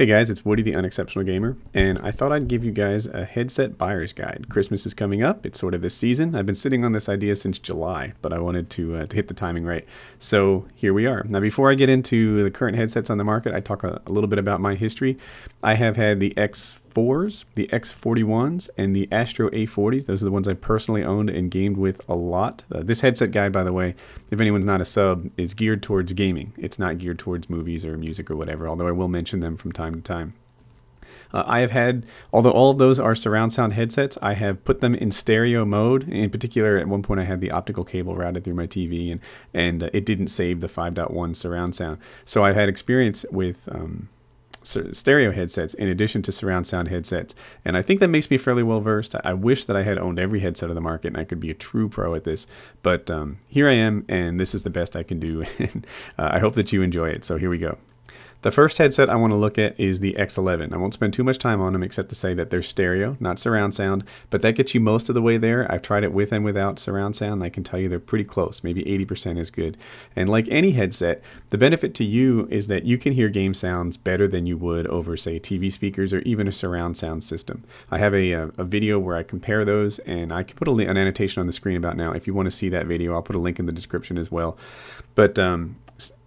Hey guys, it's Woody the Unexceptional Gamer, and I thought I'd give you guys a headset buyer's guide. Christmas is coming up, it's sort of this season. I've been sitting on this idea since July, but I wanted to, uh, to hit the timing right. So here we are. Now, before I get into the current headsets on the market, I talk a, a little bit about my history. I have had the X4s, the X41s, and the Astro A40s. Those are the ones I've personally owned and gamed with a lot. Uh, this headset guide, by the way, if anyone's not a sub, is geared towards gaming. It's not geared towards movies or music or whatever, although I will mention them from time time to time. Uh, I have had, although all of those are surround sound headsets, I have put them in stereo mode. In particular, at one point I had the optical cable routed through my TV and, and uh, it didn't save the 5.1 surround sound. So I've had experience with um, stereo headsets in addition to surround sound headsets. And I think that makes me fairly well versed. I wish that I had owned every headset of the market and I could be a true pro at this. But um, here I am, and this is the best I can do. and uh, I hope that you enjoy it. So here we go. The first headset I want to look at is the X11. I won't spend too much time on them except to say that they're stereo, not surround sound, but that gets you most of the way there. I've tried it with and without surround sound, I can tell you they're pretty close, maybe 80% is good. And like any headset, the benefit to you is that you can hear game sounds better than you would over, say, TV speakers or even a surround sound system. I have a, a, a video where I compare those, and I can put a, an annotation on the screen about now. If you want to see that video, I'll put a link in the description as well. But um,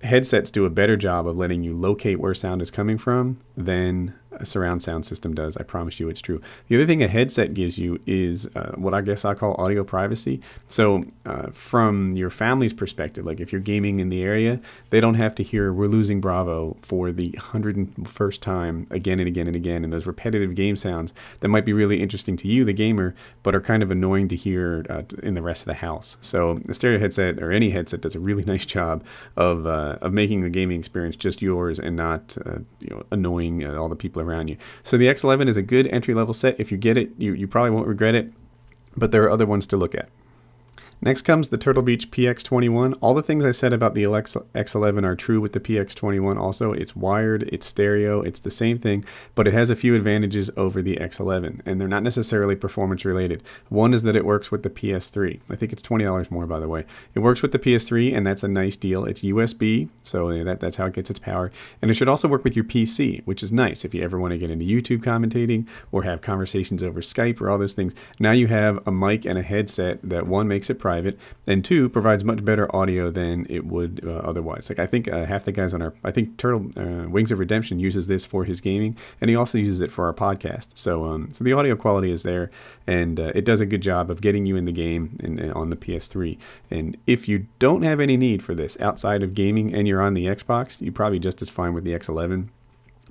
headsets do a better job of letting you locate where sound is coming from than a surround sound system does. I promise you it's true. The other thing a headset gives you is uh, what I guess I call audio privacy. So, uh, from your family's perspective, like if you're gaming in the area, they don't have to hear we're losing Bravo for the 101st time again and again and again. And those repetitive game sounds that might be really interesting to you, the gamer, but are kind of annoying to hear uh, in the rest of the house. So, a stereo headset or any headset does a really nice job of, uh, of making the gaming experience just yours and not uh, you know, annoying uh, all the people around you. So the X11 is a good entry level set. If you get it, you, you probably won't regret it, but there are other ones to look at. Next comes the Turtle Beach PX21. All the things I said about the X11 are true with the PX21 also. It's wired, it's stereo, it's the same thing, but it has a few advantages over the X11, and they're not necessarily performance related. One is that it works with the PS3. I think it's $20 more, by the way. It works with the PS3, and that's a nice deal. It's USB, so that, that's how it gets its power. And it should also work with your PC, which is nice if you ever want to get into YouTube commentating or have conversations over Skype or all those things. Now you have a mic and a headset that one makes it private private, and two provides much better audio than it would uh, otherwise. Like I think uh, half the guys on our, I think Turtle uh, Wings of Redemption uses this for his gaming, and he also uses it for our podcast. So um, so the audio quality is there, and uh, it does a good job of getting you in the game in, in, on the PS3. And if you don't have any need for this outside of gaming and you're on the Xbox, you probably just as fine with the X11.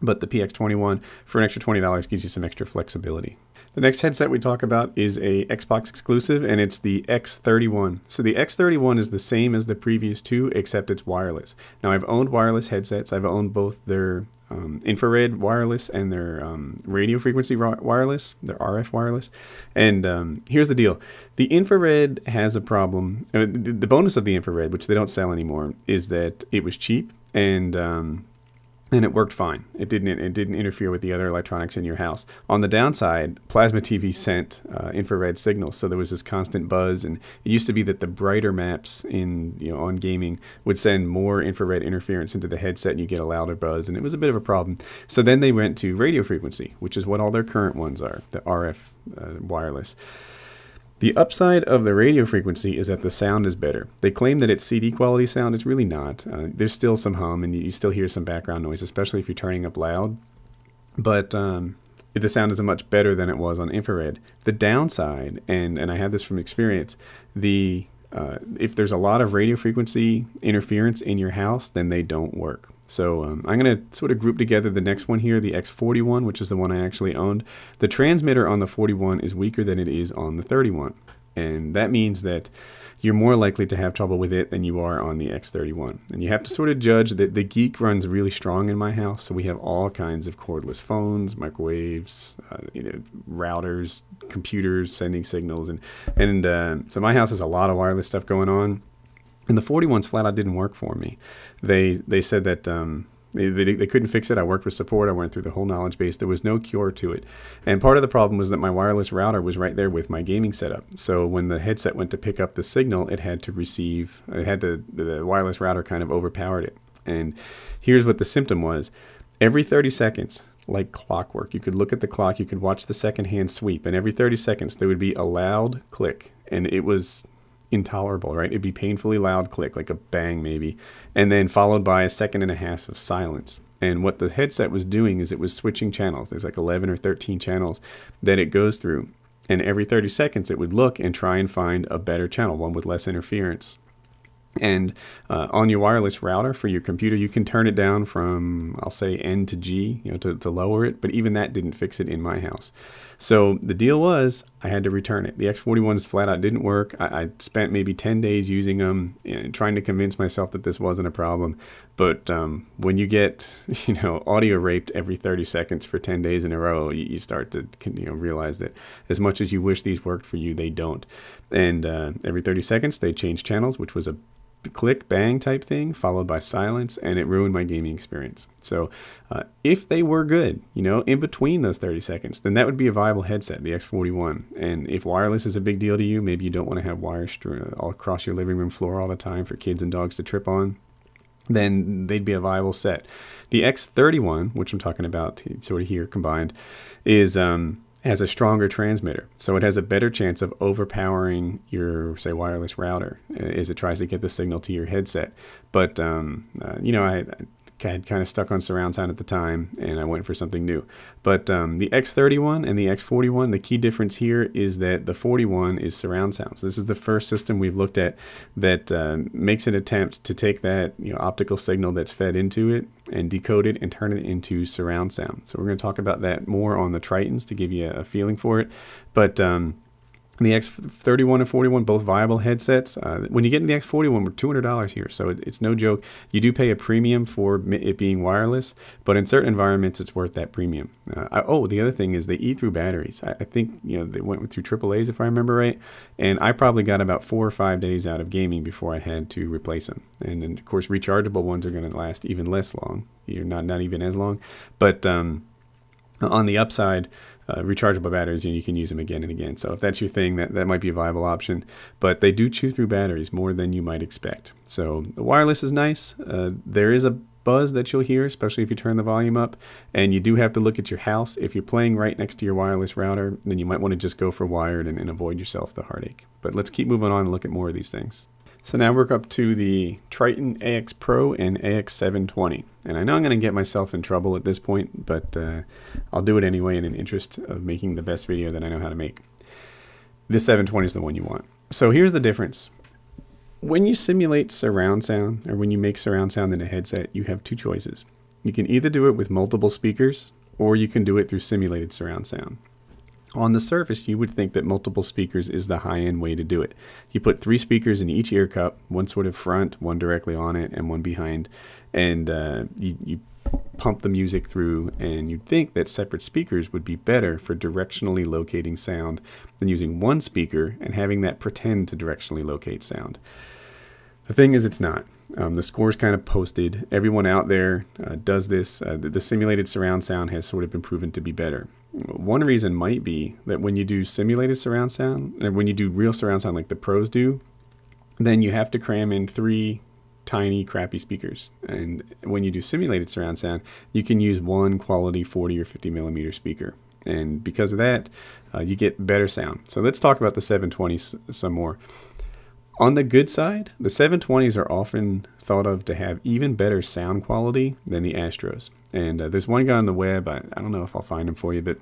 But the PX21 for an extra $20 gives you some extra flexibility. The next headset we talk about is a Xbox exclusive, and it's the X31. So the X31 is the same as the previous two, except it's wireless. Now I've owned wireless headsets. I've owned both their um, infrared wireless and their um, radio frequency wireless, their RF wireless. And um, here's the deal: the infrared has a problem. Uh, the bonus of the infrared, which they don't sell anymore, is that it was cheap and um, and it worked fine. It didn't it didn't interfere with the other electronics in your house. On the downside, plasma TV sent uh, infrared signals, so there was this constant buzz. And it used to be that the brighter maps in you know on gaming would send more infrared interference into the headset, and you get a louder buzz, and it was a bit of a problem. So then they went to radio frequency, which is what all their current ones are, the RF uh, wireless. The upside of the radio frequency is that the sound is better. They claim that it's CD quality sound. It's really not. Uh, there's still some hum, and you still hear some background noise, especially if you're turning up loud. But um, the sound is much better than it was on infrared. The downside, and, and I have this from experience, the uh, if there's a lot of radio frequency interference in your house, then they don't work. So um, I'm going to sort of group together the next one here, the X41, which is the one I actually owned. The transmitter on the 41 is weaker than it is on the 31. And that means that you're more likely to have trouble with it than you are on the X31. And you have to sort of judge that the Geek runs really strong in my house. So we have all kinds of cordless phones, microwaves, uh, you know, routers, computers sending signals. And, and uh, so my house has a lot of wireless stuff going on. And the 41s flat out didn't work for me. They they said that um, they, they, they, couldn't fix it. I worked with support. I went through the whole knowledge base. There was no cure to it. And part of the problem was that my wireless router was right there with my gaming setup. So when the headset went to pick up the signal, it had to receive, it had to, the wireless router kind of overpowered it. And here's what the symptom was every 30 seconds, like clockwork. You could look at the clock, you could watch the second hand sweep, and every 30 seconds there would be a loud click, and it was intolerable, right? It'd be painfully loud click, like a bang maybe, and then followed by a second and a half of silence. And what the headset was doing is it was switching channels. There's like 11 or 13 channels that it goes through. And every 30 seconds, it would look and try and find a better channel, one with less interference. And uh, on your wireless router for your computer, you can turn it down from, I'll say, N to G, you know, to, to lower it. But even that didn't fix it in my house. So the deal was I had to return it. The X41s flat out didn't work. I, I spent maybe 10 days using them and trying to convince myself that this wasn't a problem. But um, when you get, you know, audio raped every 30 seconds for 10 days in a row, you, you start to, you know, realize that as much as you wish these worked for you, they don't. And uh, every 30 seconds, they change channels, which was a click bang type thing followed by silence and it ruined my gaming experience. So uh, if they were good you know in between those 30 seconds then that would be a viable headset the x41 and if wireless is a big deal to you maybe you don't want to have wires all across your living room floor all the time for kids and dogs to trip on then they'd be a viable set. The x31 which i'm talking about sort of here combined is um, has a stronger transmitter. So it has a better chance of overpowering your, say, wireless router as it tries to get the signal to your headset. But, um, uh, you know, I, had kind of stuck on surround sound at the time and I went for something new. But um, the X31 and the X41, the key difference here is that the 41 is surround sound. So this is the first system we've looked at that uh, makes an attempt to take that you know, optical signal that's fed into it and decode it and turn it into surround sound. So we're going to talk about that more on the Trittons to give you a, feeling for it. But um, the X31 and 41, both viable headsets. Uh, when you get in the X41, we're $200 here, so it, it's no joke. You do pay a premium for it being wireless, but in certain environments, it's worth that premium. Uh, I, oh, the other thing is they eat through batteries. I, I, think you know they went through AAA's if I remember right, and I probably got about four or five days out of gaming before I had to replace them. And then of course, rechargeable ones are going to last even less long. You're not not even as long, but um, on the upside uh, rechargeable batteries and you can use them again and again. So if that's your thing, that, that might be a viable option. But they do chew through batteries more than you might expect. So the wireless is nice. Uh, there is a buzz that you'll hear, especially if you turn the volume up. And you do have to look at your house. If you're playing right next to your wireless router, then you might want to just go for wired and, and avoid yourself the heartache. But let's keep moving on and look at more of these things. So now we're up to the Tritton AX Pro and AX720. And I know I'm going to get myself in trouble at this point, but uh, I'll do it anyway in an interest of making the best video that I know how to make. This 720 is the one you want. So here's the difference. When you simulate surround sound, or when you make surround sound in a headset, you have two choices. You can either do it with multiple speakers, or you can do it through simulated surround sound. On the surface, you would think that multiple speakers is the high-end way to do it. You put three speakers in each ear cup, one sort of front, one directly on it, and one behind, and uh, you, you pump the music through, and you'd think that separate speakers would be better for directionally locating sound than using one speaker and having that pretend to directionally locate sound. The thing is, it's not. Um, the score is kind of posted. Everyone out there uh, does this. Uh, the, the, simulated surround sound has sort of been proven to be better. One reason might be that when you do simulated surround sound, and when you do real surround sound like the pros do, then you have to cram in three tiny, crappy speakers. And when you do simulated surround sound, you can use one quality 40 or 50 millimeter speaker. And because of that, uh, you get better sound. So let's talk about the 720s some more. On the good side, the 720s are often thought of to have even better sound quality than the Astros. And uh, there's one guy on the web, I, I don't know if I'll find him for you, but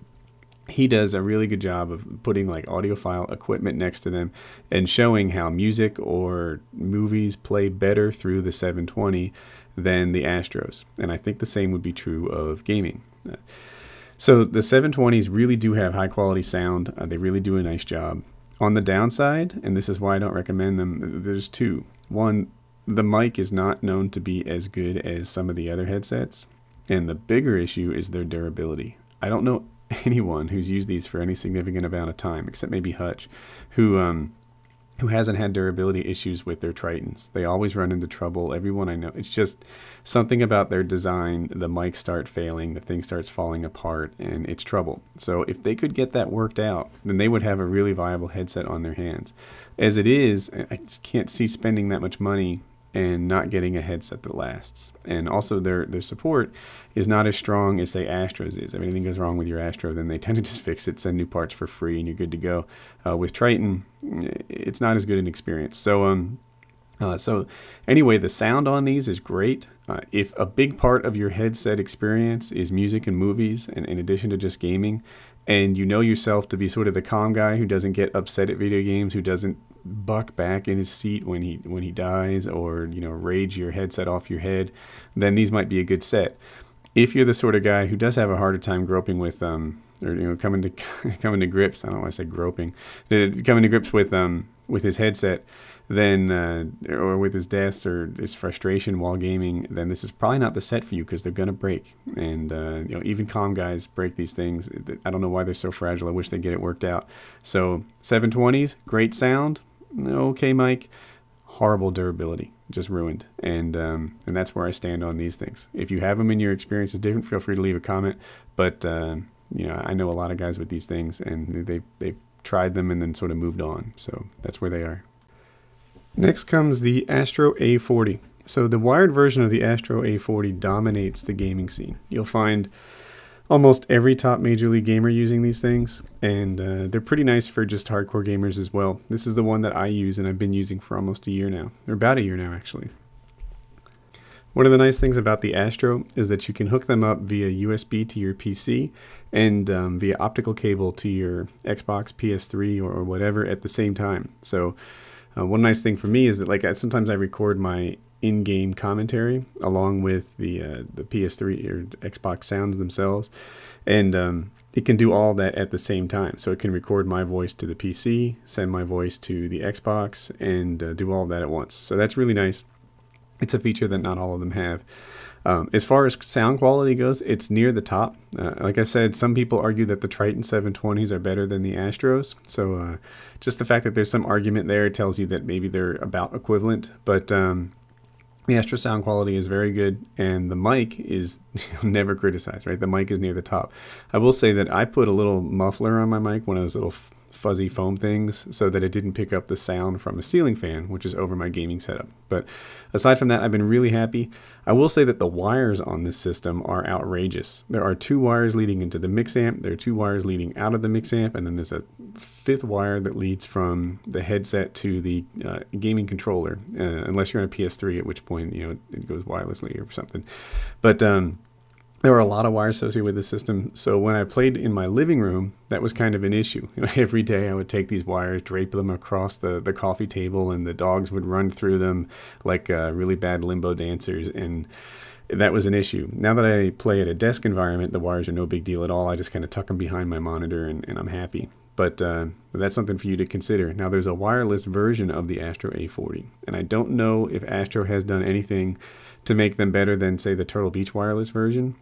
he does a really good job of putting like audiophile equipment next to them and showing how music or movies play better through the 720 than the Astros. And I think the same would be true of gaming. Uh, so the 720s really do have high quality sound. Uh, they really do a nice job. On the downside, and this is why I don't recommend them, there's two. One, the mic is not known to be as good as some of the other headsets. And the bigger issue is their durability. I don't know anyone who's used these for any significant amount of time, except maybe Hutch, who um, who hasn't had durability issues with their Trittons. They always run into trouble. Everyone I know, it's just something about their design. The mics start failing, the thing starts falling apart, and it's trouble. So if they could get that worked out, then they would have a really viable headset on their hands. As it is, I just can't see spending that much money and not getting a headset that lasts. And also their their support is not as strong as say Astro's is. If anything goes wrong with your Astro, then they tend to just fix it, send new parts for free, and you're good to go. Uh, with Tritton, it's not as good an experience. So um. Uh, so anyway, the sound on these is great. Uh, if a big part of your headset experience is music and movies, and in addition to just gaming, and you know yourself to be sort of the calm guy who doesn't get upset at video games, who doesn't buck back in his seat when he when he dies or you know rage your headset off your head, then these might be a good set. If you're the sort of guy who does have a harder time groping with um or you know coming to coming to grips, I don't know why I said groping, coming to grips with um with his headset, then uh, or with his deaths or his frustration while gaming, then this is probably not the set for you because they're gonna break. And uh, you know, even calm guys break these things. I don't know why they're so fragile. I wish they get it worked out. So 720s, great sound. Okay, mic. Horrible durability, just ruined. And um, and that's where I stand on these things. If you have them and your experience is different, feel free to leave a comment. But uh, you know, I know a lot of guys with these things, and they've they've tried them and then sort of moved on. So that's where they are. Next comes the Astro A40. So the wired version of the Astro A40 dominates the gaming scene. You'll find almost every top major league gamer using these things, and uh, they're pretty nice for just hardcore gamers as well. This is the one that I use and I've been using for almost a year now, or about a year now actually. One of the nice things about the Astro is that you can hook them up via USB to your PC and um, via optical cable to your Xbox, PS3, or, or whatever at the same time. So uh, one nice thing for me is that like I, sometimes I record my in-game commentary along with the uh, the PS3 or Xbox sounds themselves, and um, it can do all that at the same time. So it can record my voice to the PC, send my voice to the Xbox, and uh, do all that at once. So that's really nice. It's a feature that not all of them have. Um, as far as sound quality goes, it's near the top. Uh, like I said, some people argue that the Tritton 720s are better than the Astros. So uh, just the fact that there's some argument there tells you that maybe they're about equivalent. But um, the Astro sound quality is very good, and the mic is never criticized, right? The mic is near the top. I will say that I put a little muffler on my mic, one of those little fuzzy foam things so that it didn't pick up the sound from a ceiling fan, which is over my gaming setup. But aside from that, I've been really happy. I will say that the wires on this system are outrageous. There are two wires leading into the mix amp, there are two wires leading out of the mix amp, and then there's a fifth wire that leads from the headset to the uh, gaming controller, uh, unless you're on a PS3, at which point, you know, it goes wirelessly or something. But, um, there were a lot of wires associated with the system. So when I played in my living room, that was kind of an issue. Every day I would take these wires, drape them across the, the coffee table, and the dogs would run through them like uh, really bad limbo dancers. And that was an issue. Now that I play at a desk environment, the wires are no big deal at all. I just kind of tuck them behind my monitor and, and I'm happy. But uh, that's something for you to consider. Now, there's a wireless version of the Astro A40, and I don't know if Astro has done anything to make them better than, say, the Turtle Beach wireless version.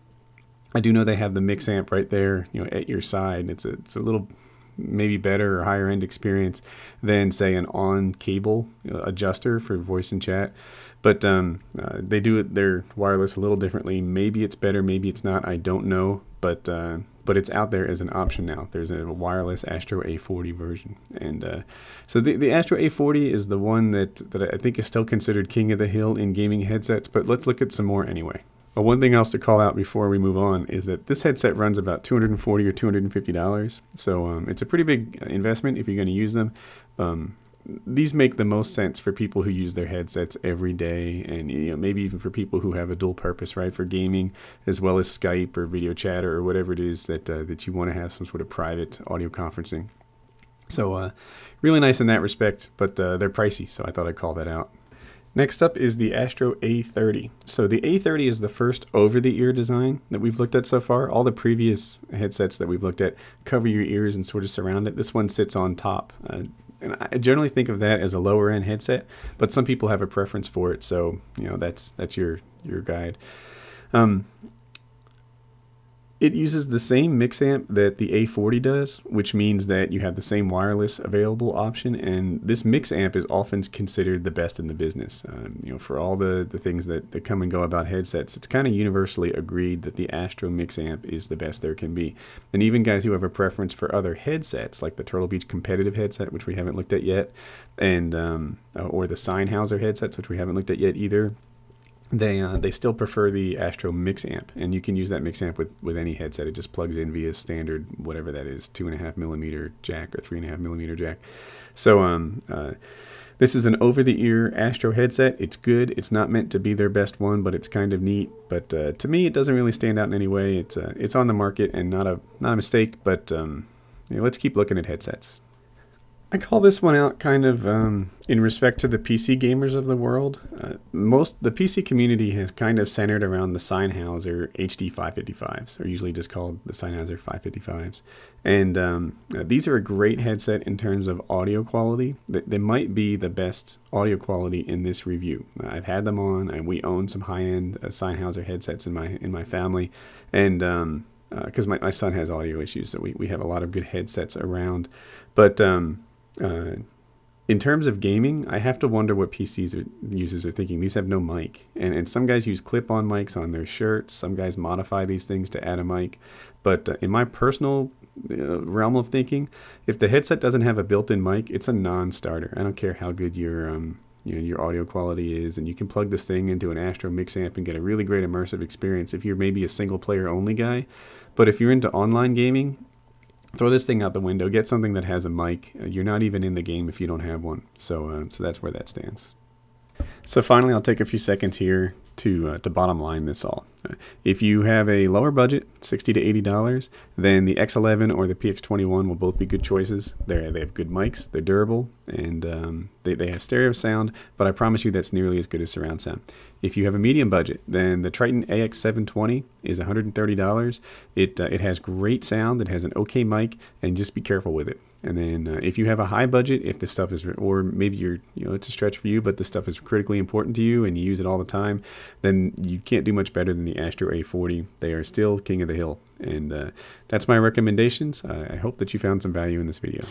I do know they have the mix amp right there, you know, at your side. It's a, it's a little maybe better or higher end experience than say an on cable adjuster for voice and chat. But um, uh, they do it their wireless a little differently. Maybe it's better, maybe it's not. I don't know, but uh, but it's out there as an option now. There's a wireless Astro A40 version, and uh, so the, the Astro A40 is the one that that I think is still considered king of the hill in gaming headsets. But let's look at some more anyway. Well, one thing else to call out before we move on is that this headset runs about 240 or 250 dollars, so um, it's a pretty big investment if you're going to use them. Um, these make the most sense for people who use their headsets every day, and you know maybe even for people who have a dual purpose, right, for gaming as well as Skype or video chat or whatever it is that uh, that you want to have some sort of private audio conferencing. So, uh, really nice in that respect, but uh, they're pricey, so I thought I'd call that out. Next up is the Astro A30. So the A30 is the first over-the-ear design that we've looked at so far. All the previous headsets that we've looked at cover your ears and sort of surround it. This one sits on top. Uh, and I generally think of that as a lower end headset, but some people have a preference for it. So you know that's that's your your guide. Um, It uses the same mix amp that the A40 does, which means that you have the same wireless available option. And this mix amp is often considered the best in the business. Um, you know, for all the, the things that, that come and go about headsets, it's kind of universally agreed that the Astro mix amp is the best there can be. And even guys who have a preference for other headsets, like the Turtle Beach competitive headset, which we haven't looked at yet, and um, or the Sennheiser headsets, which we haven't looked at yet either they uh, they still prefer the Astro mix amp, and you can use that mix amp with, with any headset. It just plugs in via standard whatever that is, two and a half millimeter jack or three and a half millimeter jack. So um, uh, this is an over the ear Astro headset. It's good. It's not meant to be their best one, but it's kind of neat. But uh, to me, it doesn't really stand out in any way. It's uh, it's on the market and not a not a mistake. But um, yeah, let's keep looking at headsets. I call this one out kind of um, in respect to the PC gamers of the world. Uh, most the PC community has kind of centered around the Sennheiser HD 555s, or usually just called the Sennheiser 555s. And um, uh, these are a great headset in terms of audio quality. They, might be the best audio quality in this review. I've had them on, and we own some high-end uh, Sennheiser headsets in my in my family, and because um, uh, my, my son has audio issues, so we, we have a lot of good headsets around. But um, uh, in terms of gaming, I have to wonder what PCs are, users are thinking. These have no mic, and and some guys use clip-on mics on their shirts. Some guys modify these things to add a mic. But uh, in my personal uh, realm of thinking, if the headset doesn't have a built-in mic, it's a non-starter. I don't care how good your um, you know, your audio quality is, and you can plug this thing into an Astro mix amp and get a really great immersive experience if you're maybe a single player only guy. But if you're into online gaming, throw this thing out the window. Get something that has a mic. Uh, you're not even in the game if you don't have one. So, uh, so that's where that stands. So finally, I'll take a few seconds here to uh, to bottom line this all. Uh, if you have a lower budget, sixty to eighty dollars, then the X11 or the PX21 will both be good choices. They they have good mics, they're durable, and um, they they have stereo sound. But I promise you, that's nearly as good as surround sound. If you have a medium budget, then the Tritton AX720 is $130. It uh, it has great sound, it has an okay mic, and just be careful with it. And then uh, if you have a high budget, if the stuff is, or maybe you're, you know, it's a stretch for you, but the stuff is critically important to you and you use it all the time, then you can't do much better than the Astro A40. They are still king of the hill. And uh, that's my recommendations. I hope that you found some value in this video.